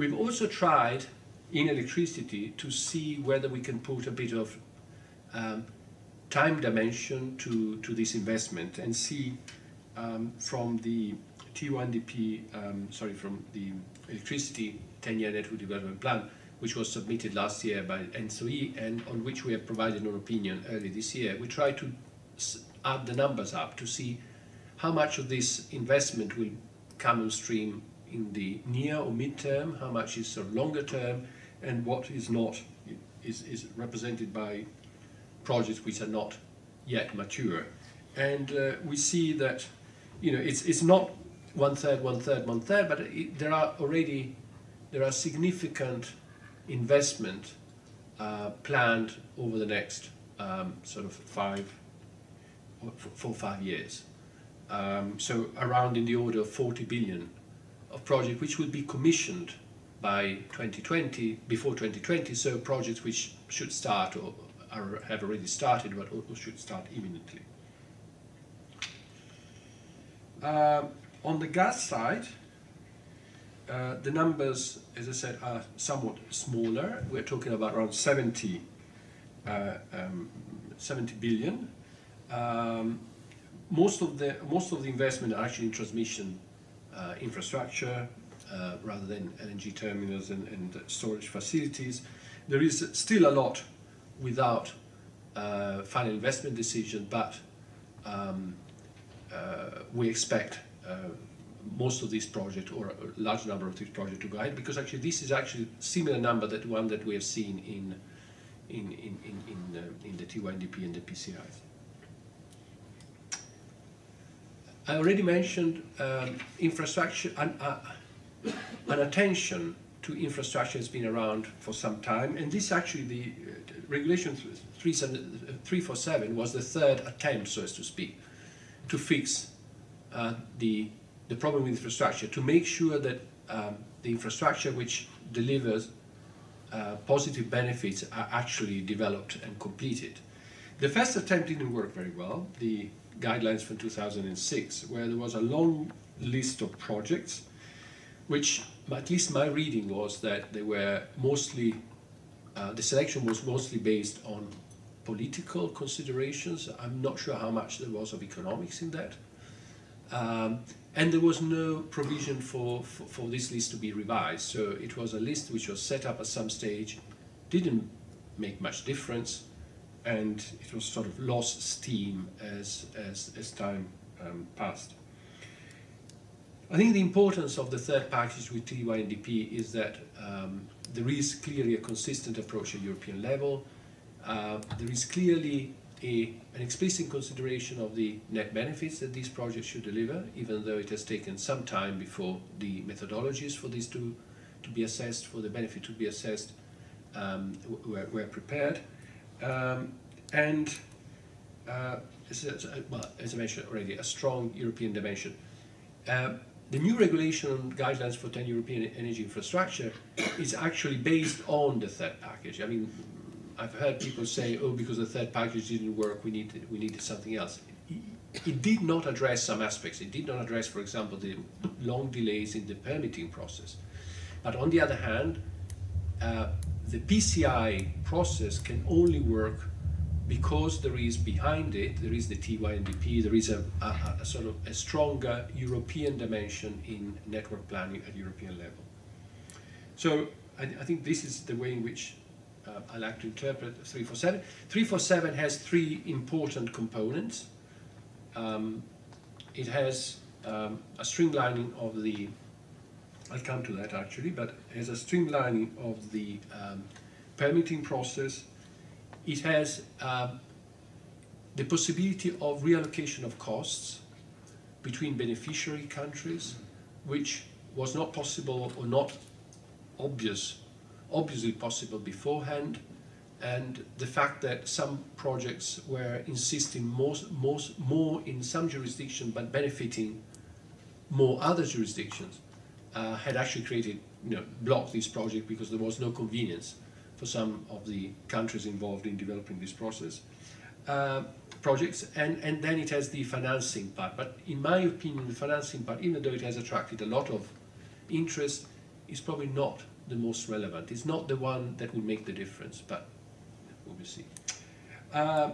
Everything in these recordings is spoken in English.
We've also tried in electricity to see whether we can put a bit of um, time dimension to, to this investment and see um, from the TYNDP, um, sorry, from the electricity 10-year network development plan, which was submitted last year by ENTSO-E and on which we have provided an opinion early this year, we try to add the numbers up to see how much of this investment will come on stream in the near or mid-term, how much is sort of longer term, and what is not, is, is represented by projects which are not yet mature. And uh, we see that, you know, it's, it's not one third, one third, one third, but it, there are already, there are significant investment uh, planned over the next um, sort of five, four, five years. Um, so around in the order of 40 billion of project which will be commissioned by 2020, before 2020, so projects which should start or are, have already started but should start imminently. Uh, on the gas side, uh, the numbers, as I said, are somewhat smaller. We're talking about around 70, uh, um, 70 billion. Um, most of the most of the investment are actually in transmission uh, infrastructure uh, rather than LNG terminals and, and, storage facilities. There is still a lot without uh, final investment decision, but um, uh, we expect uh, most of these projects or a large number of these projects to go ahead because actually this is actually similar number that one that we have seen in in in in in, uh, in the TYNDP and the PCIs. I already mentioned um, infrastructure and uh, an attention to infrastructure has been around for some time, and this actually the uh, regulation 347 was the third attempt, so as to speak, to fix uh, the the problem with infrastructure, to make sure that um, the infrastructure which delivers uh, positive benefits are actually developed and completed. The first attempt didn't work very well. The guidelines from 2006, where there was a long list of projects, which at least my reading was that they were mostly, uh, the selection was mostly based on political considerations. I'm not sure how much there was of economics in that. Um, and there was no provision for, for, for, this list to be revised. So it was a list which was set up at some stage, didn't make much difference, and it was sort of lost steam as, as, as time um, passed. I think the importance of the third package with TYNDP is that um, there is clearly a consistent approach at European level. Uh, there is clearly a, an explicit consideration of the net benefits that these projects should deliver, even though it has taken some time before the methodologies for these to, to be assessed, for the benefit to be assessed, um, were, were prepared. Um, and uh, well, as I mentioned already, a strong European dimension. Uh, the new regulation on guidelines for 10 European energy infrastructure is actually based on the third package. I mean, I've heard people say, oh, because the third package didn't work, we needed, we needed something else. It did not address some aspects. It did not address, for example, the long delays in the permitting process. But on the other hand, uh, the PCI process can only work because there is behind it, there is the TYNDP, there is a, a, a, sort of a stronger European dimension in network planning at European level. So I, I think this is the way in which uh, I like to interpret 347. 347 has three important components. Um, it has um, a streamlining of the I'll come to that actually, but as a streamlining of the um, permitting process. It has um, the possibility of reallocation of costs between beneficiary countries, which was not possible or not obvious, obviously possible beforehand, and the fact that some projects were insisting most, most, more in some jurisdiction but benefiting more other jurisdictions uh, had actually created, you know, blocked this project because there was no convenience for some of the countries involved in developing this process. Uh, projects and, and then it has the financing part. But in my opinion, the financing part, even though it has attracted a lot of interest, is probably not the most relevant. It's not the one that will make the difference, but we will see. Uh,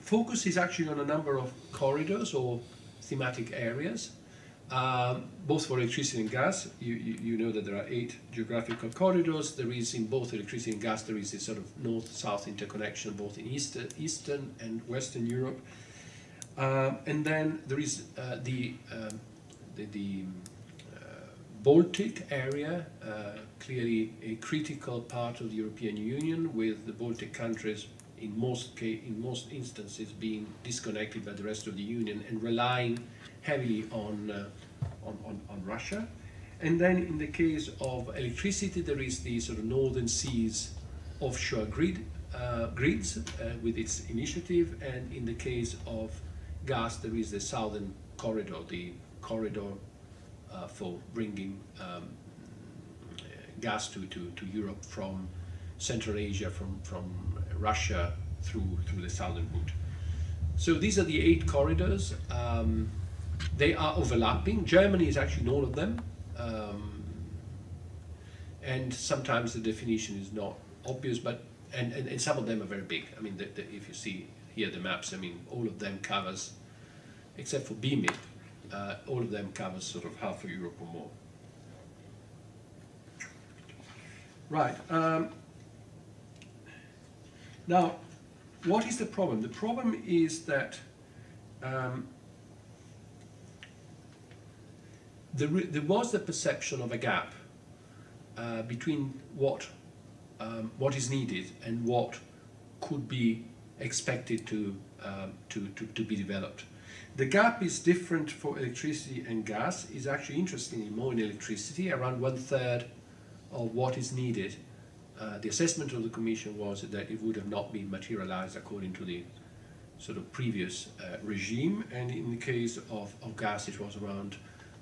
focus is actually on a number of corridors or thematic areas, um, both for electricity and gas. You, you, you, know that there are eight geographical corridors. There is in both electricity and gas, there is a sort of north-south interconnection both in Eastern, Eastern and Western Europe. Um, and then there is uh, the, um, the, the uh, Baltic area, uh, clearly a critical part of the European Union, with the Baltic countries in most in most instances being disconnected by the rest of the Union and relying heavily on, uh, on, on, on Russia. And then in the case of electricity, there is the sort of northern seas offshore grid uh, grids uh, with its initiative, and in the case of gas, there is the southern corridor, the corridor uh, for bringing um, gas to, to, to Europe from Central Asia, from, from Russia through, through the southern route. So these are the eight corridors. Um, they are overlapping. Germany is actually in all of them. Um, and sometimes the definition is not obvious, but and, and, and some of them are very big. I mean, the, the, if you see here the maps, I mean, all of them covers, except for BEMIP, uh, all of them covers sort of half of Europe or more. Right. Um, now, what is the problem? The problem is that um, there, there was the perception of a gap uh, between what um, what is needed and what could be expected to, um, to, to, to, be developed. The gap is different for electricity and gas, is actually interestingly more in electricity, around one third of what is needed. Uh, the assessment of the Commission was that it would have not been materialized according to the sort of previous uh, regime, and in the case of, of gas it was around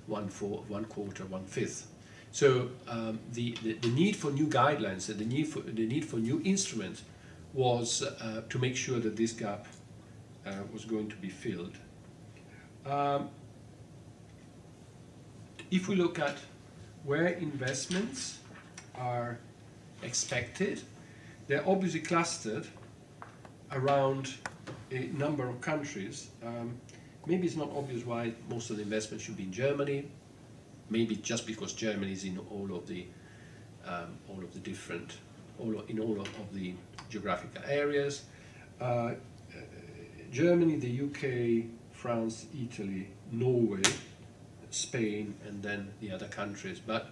one, four, one quarter, one fifth. So um, the, the, the, need for new guidelines and the need for, the need for new instruments was uh, to make sure that this gap uh, was going to be filled. Um, if we look at where investments are expected, they're obviously clustered around a number of countries. Um, maybe it's not obvious why most of the investment should be in Germany, maybe just because Germany is in all of the um, all of the different all of, in all of, of the geographical areas. Uh, Germany, the UK, France, Italy, Norway, Spain, and then the other countries, but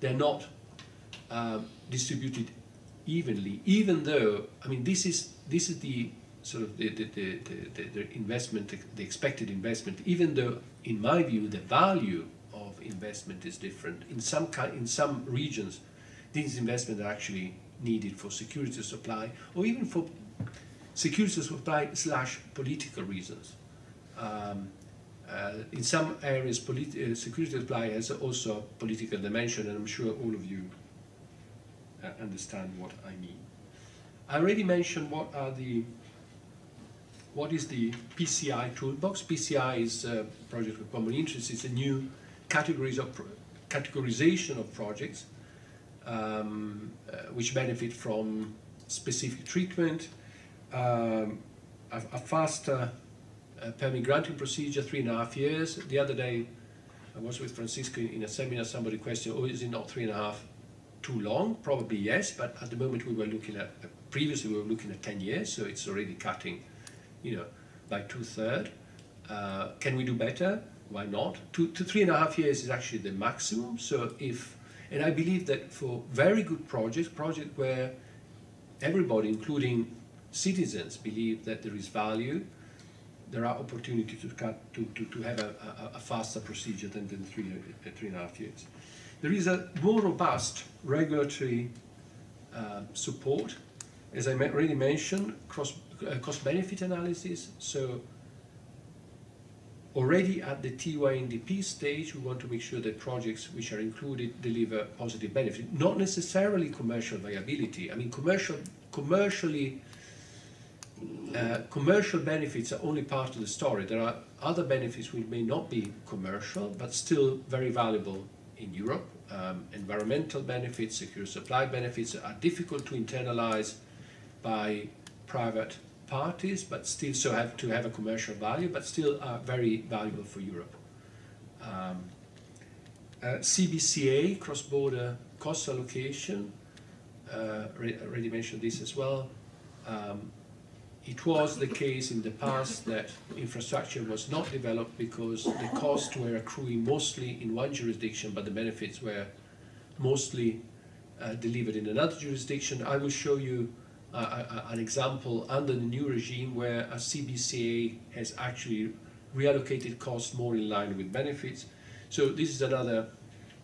they're not um, distributed evenly. Even though, I mean, this is this is the sort of the, the, the, the, the investment, the expected investment. Even though, in my view, the value of investment is different. In some, in some regions, these investments are actually needed for security supply or even for security supply slash political reasons. Um, uh, in some areas, uh, security supply has also political dimension, and I'm sure all of you uh, understand what I mean. I already mentioned what are the what is the PCI toolbox. PCI is a project of common interest. It's a new categories of categorization of projects um, uh, which benefit from specific treatment, um, a, a, faster uh, permit granting procedure, three and a half years. The other day, I was with Francisco in a seminar, somebody questioned, oh, is it not three and a half too long? Probably yes, but at the moment we were looking at, previously we were looking at 10 years, so it's already cutting, you know, by two-thirds. Uh, can we do better? why not? Two to three and a half years is actually the maximum. So if, and I believe that for very good projects, projects where everybody, including citizens, believe that there is value, there are opportunities to, cut, to, to, to have a, a, a faster procedure than, than three, uh, three and a half years. There is a more robust regulatory uh, support. As I already mentioned, cross, uh, cost-benefit analysis. So Already at the TYNDP stage, we want to make sure that projects which are included deliver positive benefit, not necessarily commercial viability. I mean, commercial, commercially, uh, commercial benefits are only part of the story. There are other benefits which may not be commercial, but still very valuable in Europe. Um, environmental benefits, secure supply benefits are difficult to internalize by private parties, but still so have to have a commercial value, but still are very valuable for Europe. Um, uh, CBCA, cross-border cost allocation, uh, already mentioned this as well. Um, it was the case in the past that infrastructure was not developed because the costs were accruing mostly in one jurisdiction, but the benefits were mostly uh, delivered in another jurisdiction. I will show you uh, an example under the new regime where a CBCA has actually reallocated costs more in line with benefits. So this is another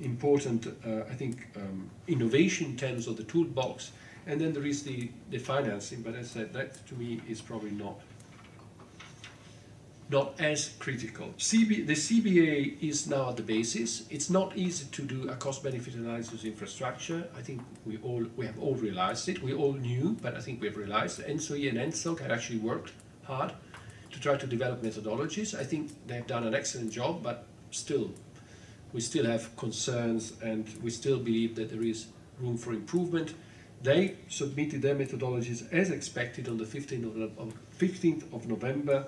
important, uh, I think, um, innovation in terms of the toolbox. And then there is the, the financing, but as I said, that to me is probably not not as critical. CB, the CBA is now at the basis. It's not easy to do a cost-benefit analysis infrastructure. I think we all we have all realized it. We all knew, but I think we have realized. ENTSO-E and ENTSOG have actually worked hard to try to develop methodologies. I think they have done an excellent job, but still, we still have concerns and we still believe that there is room for improvement. They submitted their methodologies as expected on the 15th of, 15th of November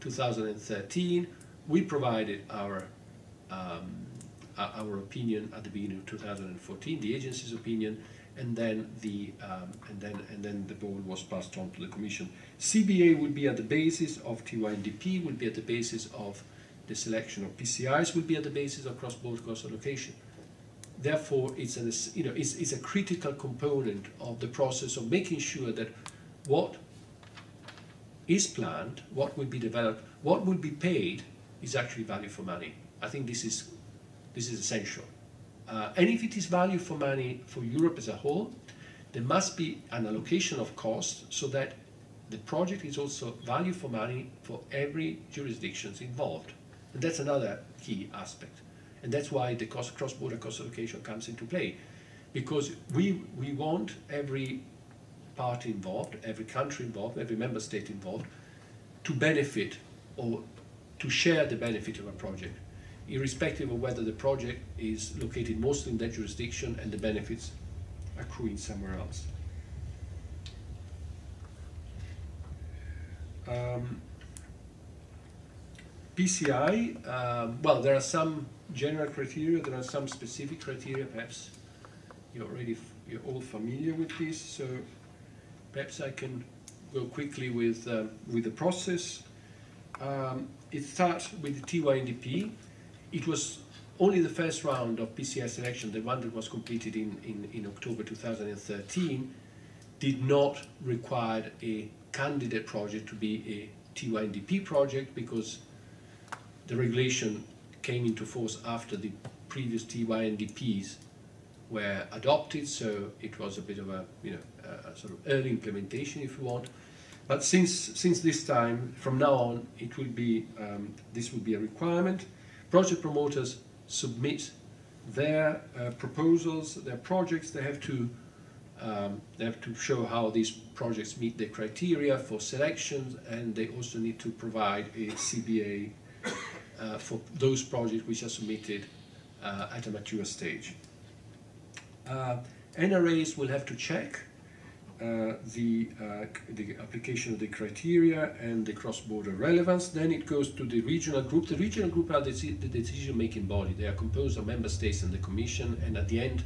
2013. We provided our um, our opinion at the beginning of 2014, the agency's opinion, and then the um, and then and then the board was passed on to the commission. CBA will be at the basis of TYNDP, will be at the basis of the selection of PCIs, will be at the basis of cross-border cost allocation. Therefore, it's an you know it's, it's a critical component of the process of making sure that what is planned, what will be developed, what will be paid is actually value for money. I think this is this is essential. Uh, and if it is value for money for Europe as a whole, there must be an allocation of cost so that the project is also value for money for every jurisdiction involved. And that's another key aspect. And that's why the cross-border cost allocation comes into play. Because we, we want every party involved, every country involved, every member state involved, to benefit or to share the benefit of a project irrespective of whether the project is located mostly in that jurisdiction and the benefits accruing somewhere else. Um, PCI, um, well, there are some general criteria, there are some specific criteria, perhaps you're already, you're all familiar with this, so perhaps I can go quickly with, uh, with the process. Um, it starts with the TYNDP, it was only the first round of PCI selection, the one that was completed in, in, in October 2013, did not require a candidate project to be a TYNDP project because the regulation came into force after the previous TYNDPs were adopted, so it was a bit of a, you know, a sort of early implementation, if you want. But since, since this time, from now on, it will be, um, this will be a requirement. Project promoters submit their uh, proposals, their projects. They have to um, they have to show how these projects meet the criteria for selection, and they also need to provide a CBA uh, for those projects which are submitted uh, at a mature stage. Uh, NRAs will have to check uh, the, uh, the application of the criteria and the cross-border relevance. Then it goes to the regional group. The regional group are the, the decision-making body. They are composed of member states and the commission, and at the end,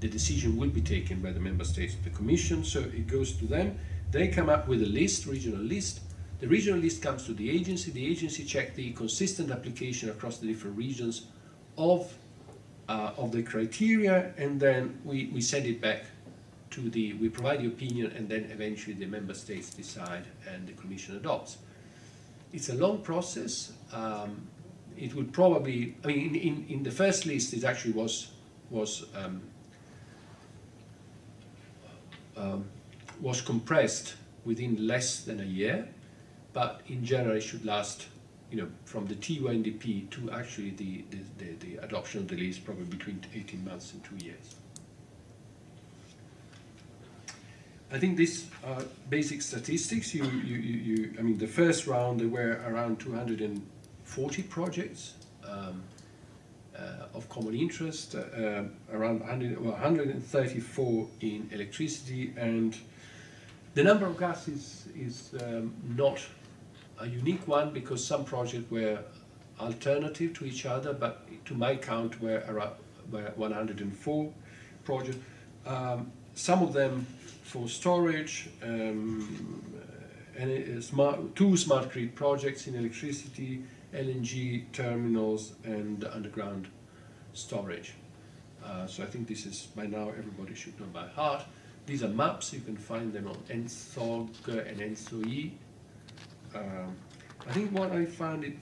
the decision will be taken by the member states the commission, so it goes to them. They come up with a list, regional list. The regional list comes to the agency. The agency checks the consistent application across the different regions of, uh, of the criteria, and then we, we send it back to the, we provide the opinion and then eventually the member states decide and the commission adopts. It's a long process. Um, it would probably, I mean, in, in, in, the first list it actually was, was, um, um, was compressed within less than a year, but in general it should last, you know, from the TYNDP to actually the, the, the, the adoption of the list probably between 18 months and two years. I think these are basic statistics. You, you, you, you, I mean, the first round there were around 240 projects, um, uh, of common interest, uh, um, around 100, well, 134 in electricity, and the number of gas is, is um, not a unique one because some projects were alternative to each other, but to my count were around were 104 projects. Um, some of them for storage, um, and smart, two smart grid projects in electricity, LNG terminals, and underground storage. Uh, so I think this is by now everybody should know by heart. These are maps, you can find them on ENTSOG and ENTSO-E. Um, I think what I found it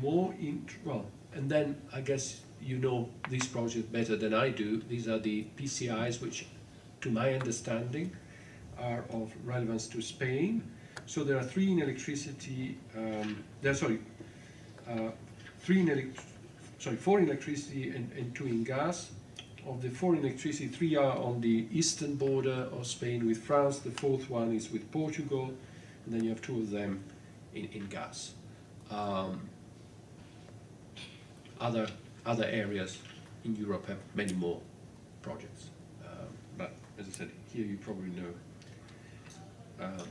more well, and then I guess you know this project better than I do. These are the PCIs, which, to my understanding, are of relevance to Spain. So there are three in electricity. Um, there, sorry, uh, three in sorry, four in electricity and, and two in gas. Of the four in electricity, three are on the eastern border of Spain with France. The fourth one is with Portugal, and then you have two of them in, in gas. Um, other other areas in Europe have many more projects. Um, but as I said, here you probably know. Um,